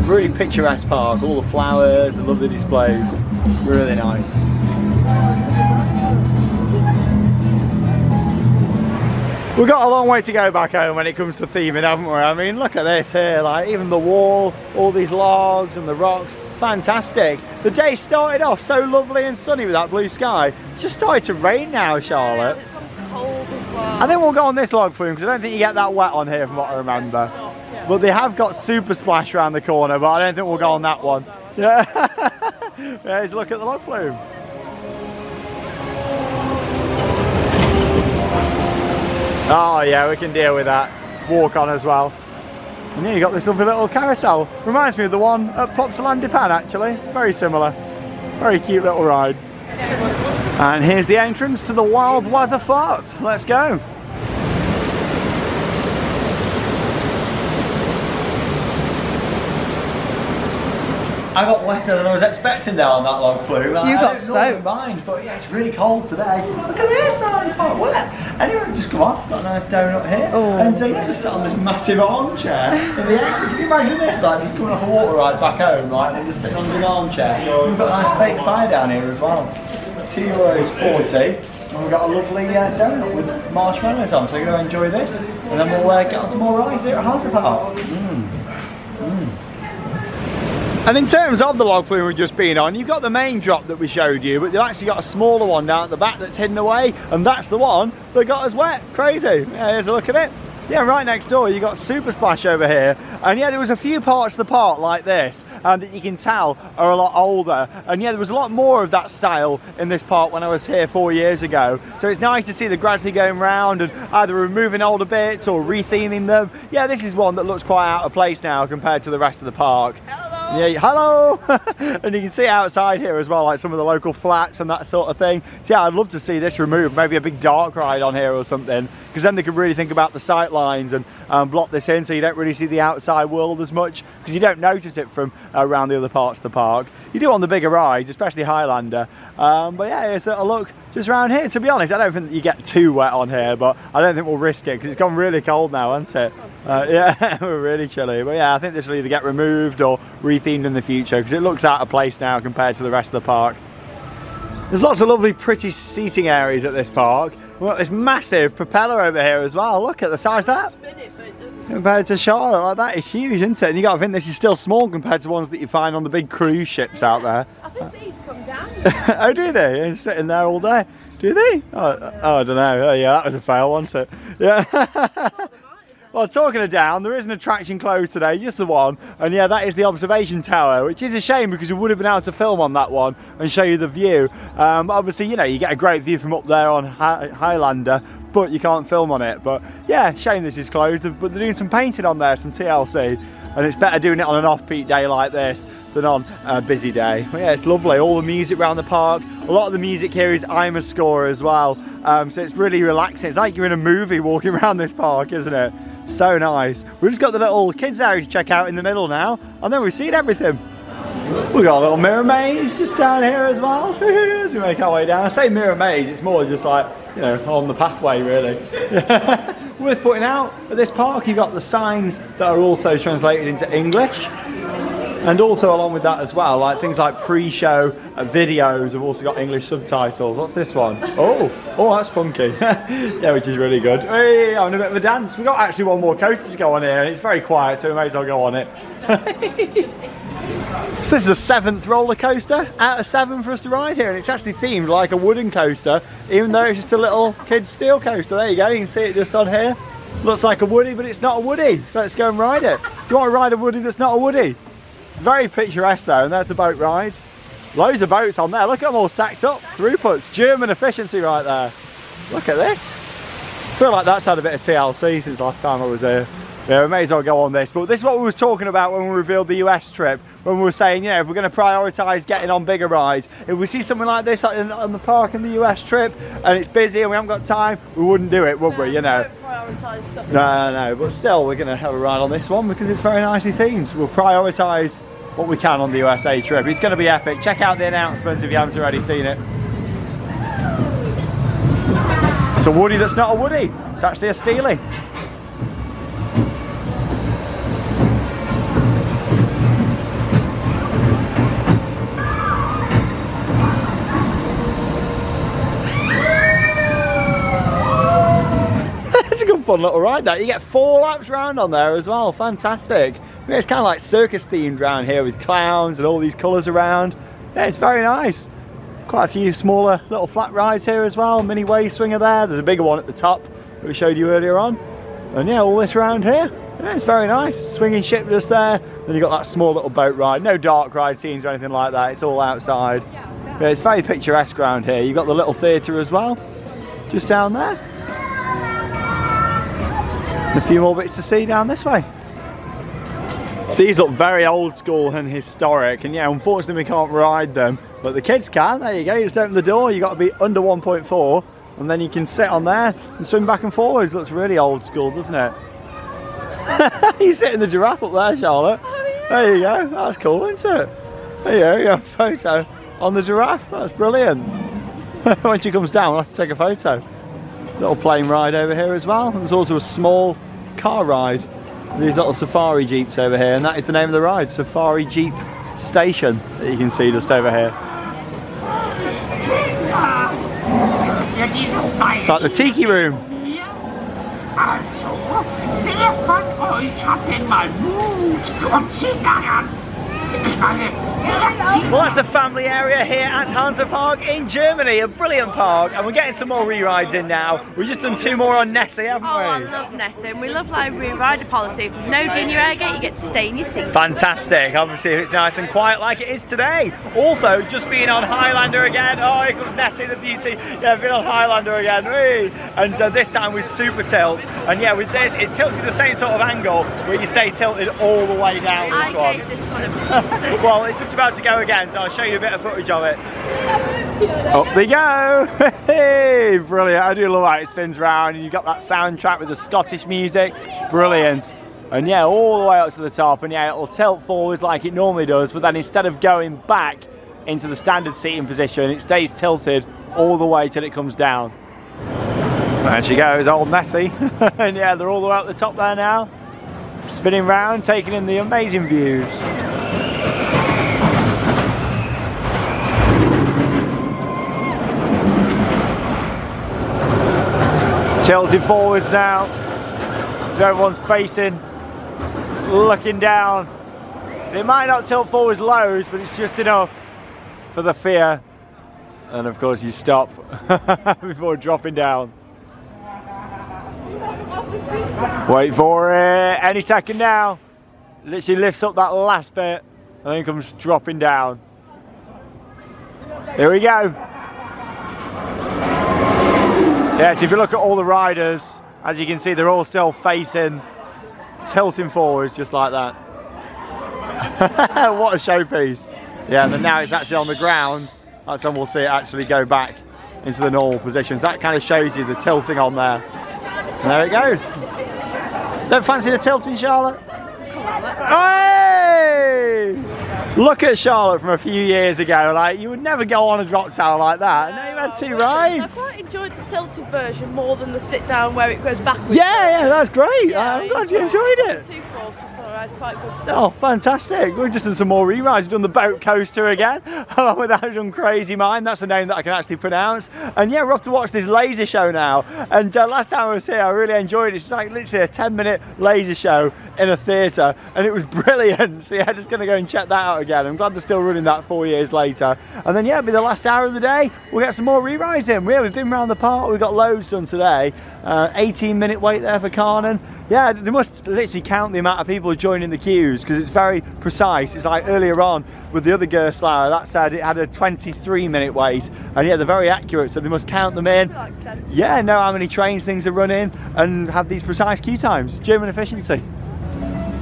Really picturesque park, all the flowers, I love the displays. Really nice. We've got a long way to go back home when it comes to theming, haven't we? I mean, look at this here, like even the wall, all these logs and the rocks, fantastic. The day started off so lovely and sunny with that blue sky. It's just started to rain now, Charlotte. It's gone cold as well. I think we'll go on this log flume because I don't think you get that wet on here from what I remember. Yeah. but they have got Super Splash around the corner, but I don't think we'll go on that one. Yeah, let's look at the log flume. Oh yeah, we can deal with that. Walk on as well. And yeah, you got this lovely little carousel. Reminds me of the one at Plopsaland De Panne actually. Very similar. Very cute little ride. And here's the entrance to the Wild Wazza Fort. Let's go. I got wetter than I was expecting there on that long flume. Like, You I got don't soaked. mind, but yeah, it's really cold today. Look at this, I'm quite wet. Anyway, just come off, got a nice donut here. Oh. And uh, yeah, just sat on this massive armchair in the exit. Can you imagine this? Like, just coming off a water ride back home, like, and just sitting on an armchair. We've got a nice fake fire down here as well. Two euros 40. And we've got a lovely uh, donut with marshmallows on, so you're going to enjoy this. And then we'll uh, get on some more rides here at Hansa Park. And in terms of the log flume we've just been on, you've got the main drop that we showed you, but they've actually got a smaller one down at the back that's hidden away, and that's the one that got us wet. Crazy. Yeah, here's a look at it. Yeah, right next door you got Super Splash over here, and yeah, there was a few parts of the park like this, and that you can tell are a lot older, and yeah, there was a lot more of that style in this park when I was here four years ago. So it's nice to see the gradually going round and either removing older bits or retheming them. Yeah, this is one that looks quite out of place now compared to the rest of the park. Yeah, hello! and you can see outside here as well, like some of the local flats and that sort of thing. So yeah, I'd love to see this removed, maybe a big dark ride on here or something, because then they could really think about the sight lines and um, block this in so you don't really see the outside world as much, because you don't notice it from around the other parts of the park. You do on the bigger rides, especially Highlander. Um, but yeah, it's a look just around here. To be honest, I don't think you get too wet on here, but I don't think we'll risk it because it's gone really cold now, hasn't it? Uh, yeah, we're really chilly. But yeah, I think this will either get removed or rethemed in the future because it looks out of place now compared to the rest of the park. There's lots of lovely pretty seating areas at this park. We've got this massive propeller over here as well. Look at the size of that. Compared to Charlotte, like that is huge, isn't it? And you got to think this is still small compared to ones that you find on the big cruise ships out there. I think these come down. oh, do they? They're sitting there all day. Do they? Oh, oh I don't know. Oh, yeah, that was a fail, wasn't it? Yeah. well, talking of down, there is an attraction closed today, just the one. And yeah, that is the observation tower, which is a shame because we would have been able to film on that one and show you the view. Um, obviously, you know, you get a great view from up there on Hi- Highlander, but you can't film on it. But yeah, shame this is closed. But they're doing some painting on there, some TLC. And it's better doing it on an off-peak day like this than on a busy day. But yeah, it's lovely. All the music around the park. A lot of the music here is I'm a score as well. Um, so it's really relaxing. It's like you're in a movie walking around this park, isn't it? So nice. We've just got the little kids area to check out in the middle now. And then we've seen everything. We've got a little mirror maze just down here as well. as we make our way down. I say mirror maze, it's more just like, you know, on the pathway really. Worth putting out at this park, you've got the signs that are also translated into English. And also along with that as well, like things like pre-show videos have also got English subtitles. What's this one? Oh, oh, that's funky. yeah, which is really good. Hey, having a bit of a dance. We've got actually one more coaster to go on here and it's very quiet, so we may as well go on it. So this is the seventh roller coaster out of seven for us to ride here and it's actually themed like a wooden coaster even though it's just a little kid's steel coaster. There you go, you can see it just on here. Looks like a woody but it's not a woody so let's go and ride it. Do you want to ride a woody that's not a woody? Very picturesque though and there's the boat ride. Loads of boats on there, look at them all stacked up. Throughputs, German efficiency right there. Look at this. feel like that's had a bit of TLC since last time I was here. Yeah, we may as well go on this. But this is what we was talking about when we revealed the US trip. When we were saying, yeah, if we're going to prioritise getting on bigger rides, if we see something like this like in, on the park in the US trip and it's busy and we haven't got time, we wouldn't do it, would we? You know. Prioritise stuff. No, no, no, but still, we're going to have a ride on this one because it's very nicely themed. We'll prioritise what we can on the USA trip. It's going to be epic. Check out the announcement if you haven't already seen it. It's a Woody that's not a Woody. It's actually a Steely. it's a good fun little ride that. You get four laps round on there as well. Fantastic. Yeah, it's kind of like circus themed around here with clowns and all these colours around. Yeah, it's very nice. Quite a few smaller little flat rides here as well. Mini wave swinger there. There's a bigger one at the top that we showed you earlier on. And yeah, all this around here. Yeah, it's very nice. Swinging ship just there. Then you've got that small little boat ride. No dark ride scenes or anything like that. It's all outside. Yeah, it's very picturesque around here. You've got the little theatre as well, just down there. And a few more bits to see down this way. These look very old school and historic, and yeah, unfortunately we can't ride them, but the kids can. There you go, you just open the door, you've got to be under 1.4, and then you can sit on there and swim back and forwards. Looks really old school, doesn't it? You're sitting the giraffe up there, Charlotte. Oh, yeah. There you go, that's cool, isn't it? There you go, you a photo on the giraffe, that's brilliant. when she comes down, we'll have to take a photo. Little plane ride over here as well. There's also a small car ride. These little safari jeeps over here, and that is the name of the ride, Safari Jeep Station, that you can see just over here. It's like the tiki room. Daran? Ich meine, let's see. Well, that's the family area here at Hansa Park in Germany, a brilliant park, and we're getting some more re-rides in now. We've just done two more on Nessie, haven't Oh, I love Nessie, and we love like rider policy. If there's in your air gate, you get to stay in your seat. Fantastic. Obviously, if it's nice and quiet like it is today. Also, just being on Highlander again. Oh, here comes Nessie the beauty. Yeah, I've been on Highlander again. Whee! And uh, this time with super tilt. And yeah, with this, it tilts you the same sort of angle where you stay tilted all the way down I this one. this one. well, it's just about to go again, so I'll show you a bit of footage of it. Up they go! Hey, brilliant. I do love how it spins round and you've got that soundtrack with the Scottish music. Brilliant. And yeah, all the way up to the top, and yeah, it'll tilt forwards like it normally does, but then instead of going back into the standard seating position, it stays tilted all the way till it comes down. There she goes, old Nessie. and yeah, they're all the way up the top there now. Spinning round, taking in the amazing views. It's tilted forwards now. So everyone's facing, looking down. It might not tilt forwards loads, but it's just enough for the fear. And of course you stop before dropping down. Wait for it, any second now. Literally lifts up that last bit and then comes dropping down. Here we go. Yes, if you look at all the riders, as you can see, they're all still facing, tilting forwards just like that. what a showpiece. Yeah, and now it's actually on the ground. That's when we'll see it actually go back into the normal positions. That kind of shows you the tilting on there. And there it goes. Don't fancy the tilting, Charlotte? Hey! Look at Charlotte from a few years ago. Like you would never go on a drop tower like that. And now you've had two rides. I quite enjoyed the tilted version more than the sit down where it goes backwards. Yeah, yeah, that's great. Yeah, I'm glad you enjoyed it. Quite good. Oh, fantastic. We've just done some more re-rides. We've done the boat coaster again, along with that done Crazy Mine. That's a name that I can actually pronounce. And yeah, we're off to watch this laser show now. And uh, last time I was here, I really enjoyed it. It's like literally a 10 minute laser show in a theatre, and it was brilliant. So yeah, just going to go and check that out again. I'm glad they're still running that four years later. And then yeah, it'll be the last hour of the day. We'll get some more re-rides in. Yeah, we've been around the park. We've got loads done today. Uh, 18 minute wait there for Kärnan. Yeah, they must literally count the amount of people joining the queues because it's very precise. It's like earlier on with the other Gerstlauer, that said it had a 23 minute wait. And yeah, they're very accurate, so they must count them in. Yeah, know how many trains things are running and have these precise queue times. German efficiency.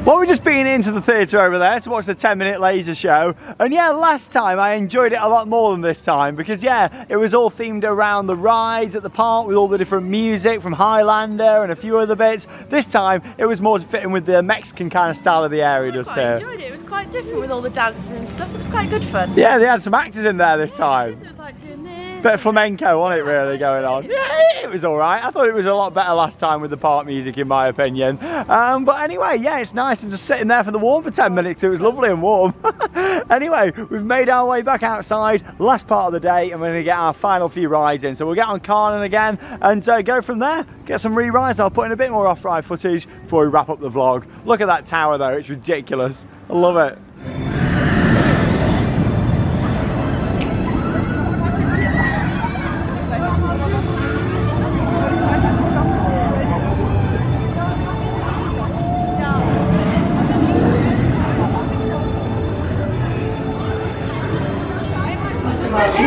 Well, we're just been into the theatre over there to watch the 10 minute laser show. And yeah, last time I enjoyed it a lot more than this time because yeah, it was all themed around the rides at the park with all the different music from Highlander and a few other bits. This time it was more to fit in with the Mexican kind of style of the area I just here. enjoyed it. It was quite different with all the dancing and stuff. It was quite good fun. Yeah, they had some actors in there this It time. Bit of flamenco, wasn't it, really, going on? Yeah, it was all right. I thought it was a lot better last time with the park music, in my opinion. Um, but anyway, yeah, it's nice and just sitting there for the warm for 10 minutes. It was lovely and warm. anyway, we've made our way back outside, last part of the day, and we're going to get our final few rides in. So we'll get on Kärnan again and uh, go from there, get some re-rides. I'll put in a bit more off-ride footage before we wrap up the vlog. Look at that tower, though. It's ridiculous. I love it.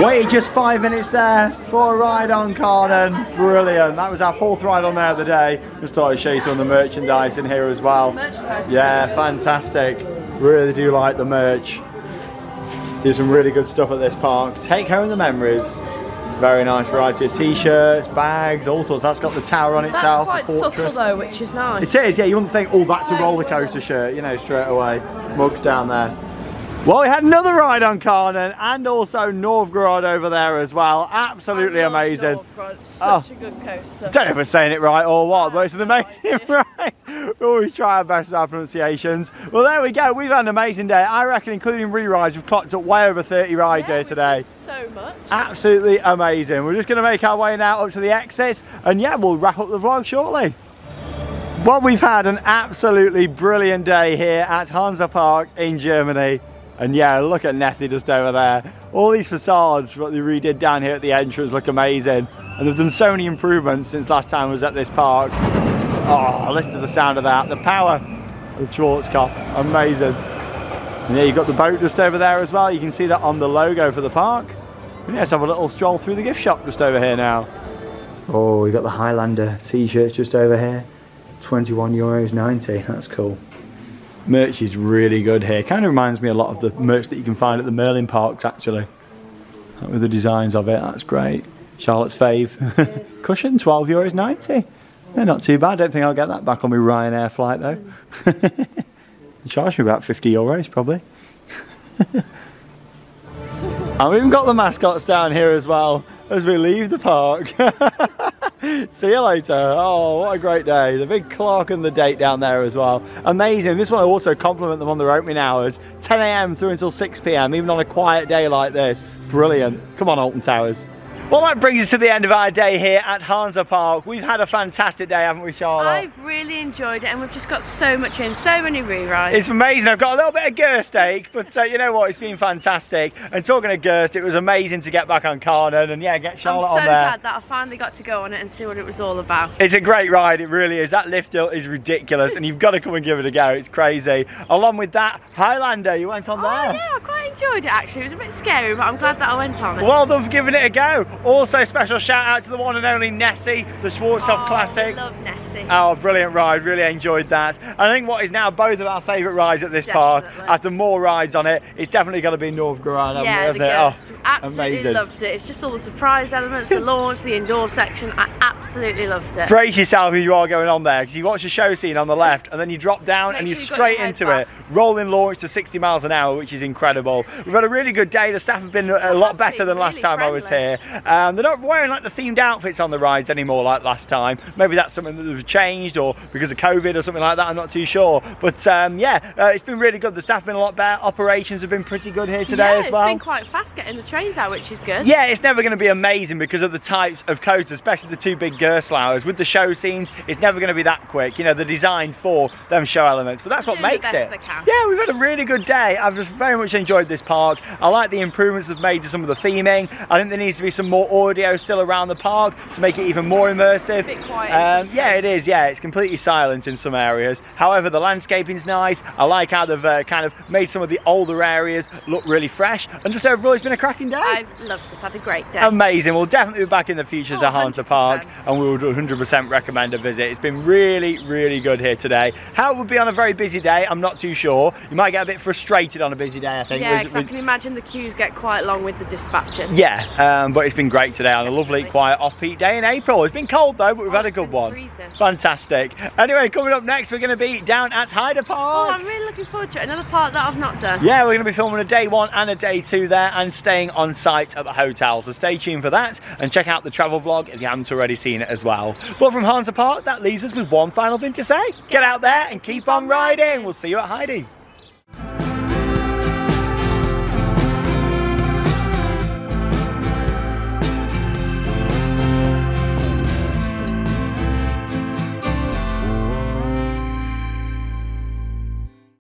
Waited just five minutes there for a ride on Kärnan. Brilliant. That was our fourth ride on there of the day. Just thought I'd show you some of the merchandise in here as well. Yeah, fantastic. Really do like the merch. Do some really good stuff at this park. Take home the memories. Very nice variety of t-shirts, bags, all sorts. That's got the tower on itself. That's quite subtle though, which is nice. It is, yeah. You wouldn't think, oh, that's a roller coaster shirt, you know, straight away. Mugs down there. Well, we had another ride on Kärnan and also Novgorod over there as well. Absolutely amazing. Novgorod, it's Oh. Such a good coaster. Don't know if we're saying it right or what, but it's an amazing ride. We always try our best with our pronunciations. Well, there we go. We've had an amazing day. I reckon, including re-rides, we've clocked up way over 30 rides Yeah, here today. So much. Absolutely amazing. We're just going to make our way now up to the exit, and yeah, we'll wrap up the vlog shortly. Well, we've had an absolutely brilliant day here at Hansa Park in Germany. And yeah, look at Nessie just over there. All these facades, what they redid down here at the entrance look amazing. And they've done so many improvements since last time I was at this park. Oh, listen to the sound of that. The power of Schwarzkopf, amazing. And yeah, you've got the boat just over there as well. You can see that on the logo for the park. And yeah, let's have a little stroll through the gift shop just over here now. Oh, we got the Highlander t-shirts just over here. 21 euros 90, that's cool. Merch is really good here. Kind of reminds me a lot of the merch that you can find at the Merlin parks actually. With the designs of it, that's great. Charlotte's fave. Cushion, 12 euros 90. Yeah, not too bad. Don't think I'll get that back on my Ryanair flight though. they Charge me about 50 euros probably. And we've even got the mascots down here as well as we leave the park. See you later. Oh, what a great day. The big clock and the date down there as well. Amazing. This one I also compliment them on their opening hours. 10 a.m. through until 6 p.m. even on a quiet day like this. Brilliant. Come on, Alton Towers. Well, that brings us to the end of our day here at Hansa Park. We've had a fantastic day, haven't we, Charlotte? I've really enjoyed it and we've just got so much in, so many rewrites. It's amazing. I've got a little bit of Gerst ache, but uh, you know what? It's been fantastic. And talking of Gerst, it was amazing to get back on Kärnan and yeah, get I'm Charlotte so on there. glad that I finally got to go on it and see what it was all about. It's a great ride, it really is. That lift hill is ridiculous, and you've got to come and give it a go. It's crazy. Along with that, Highlander, you went on Oh there. yeah, I quite enjoyed it actually. It was a bit scary, but I'm glad that I went on it. Well done for giving it a go. Also, special shout out to the one and only Nessie, the Schwarzkopf Oh, Classic. I love Nessie. Oh, brilliant ride. Really enjoyed that. I think what is now both of our favourite rides at this park, after more rides on it, it's definitely going to be North Novgorod, yeah, isn't the it? Oh, absolutely amazing. loved it. It's just all the surprise elements, the launch, the indoor section. I absolutely loved it. Brace yourself if you are going on there because you watch the show scene on the left and then you drop down Make and you're sure straight your into back. it. Rolling launch to 60 miles an hour, which is incredible. We've had a really good day. The staff have been a lot better than last really time I was here. Um, they're not wearing like the themed outfits on the rides anymore like last time. Maybe that's something that they've changed or because of COVID or something like that. I'm not too sure. But um, yeah, uh, it's been really good. The staff have been a lot better. Operations have been pretty good here today yeah, as well. it's been quite fast getting the trains out, which is good. Yeah, it's never going to be amazing because of the types of coasters, especially the two big Gerstlauers. With the show scenes, it's never going to be that quick. You know, they're designed for them show elements, but that's what makes it. Yeah, we've had a really good day. I've just very much enjoyed this park. I like the improvements they've made to some of the theming. I think there needs to be some more audio still around the park to make it even more immersive. bit quiet Um, yeah, it is. Yeah, it's completely silent in some areas. However, the landscaping's nice. I like how they've uh, kind of made some of the older areas look really fresh. And just overall, it's been a cracking day. I've loved it. Had a great day. Amazing. We'll definitely be back in the future Oh, to Hansa Park and we would 100% recommend a visit. It's been really, really good here today. How it would be on a very busy day, I'm not too sure. You might get a bit frustrated on a busy day, I think. yeah, with- I with- can imagine the queues get quite long with the dispatchers. yeah, um, but it's been great today on a lovely, quiet, off-peak day in April. It's been cold though, but we've Oh, had a oh, good one. freezing. Fantastic. Anyway, coming up next, we're going to be down at Heide Oh, Park. I'm really looking forward to it. Another part that I've not done. Yeah, we're going to be filming a day one and a day two there and staying on site at the hotel. So stay tuned for that and check out the travel vlog if you haven't already seen it as well. But from Hansa Park, that leaves us with one final thing to say. Get out there and keep on riding. We'll see you at Heide.